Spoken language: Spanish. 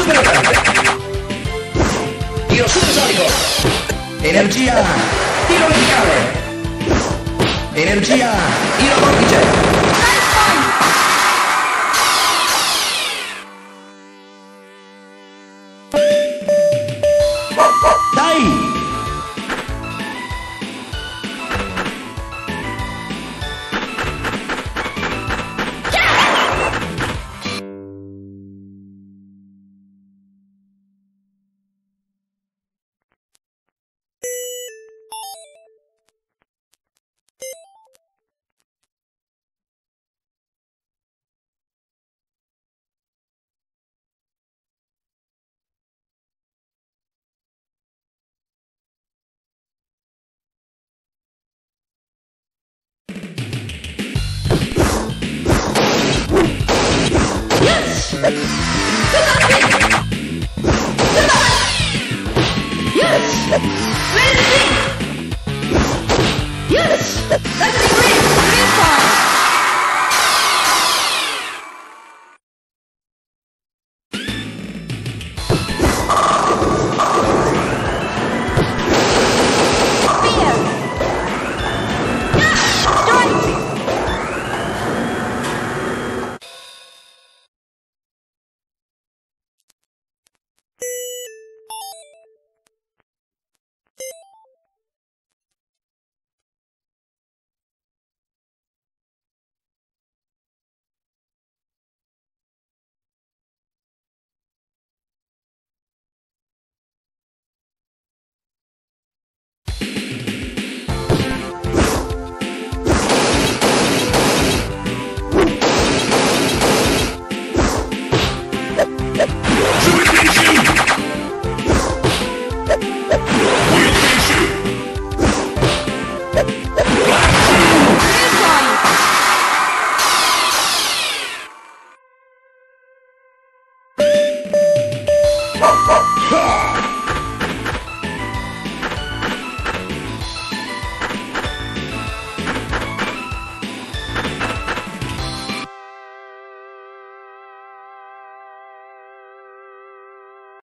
2 de la tarde. Tiro supersónico. Energía. Tiro vertical. Energía. Tiro con よし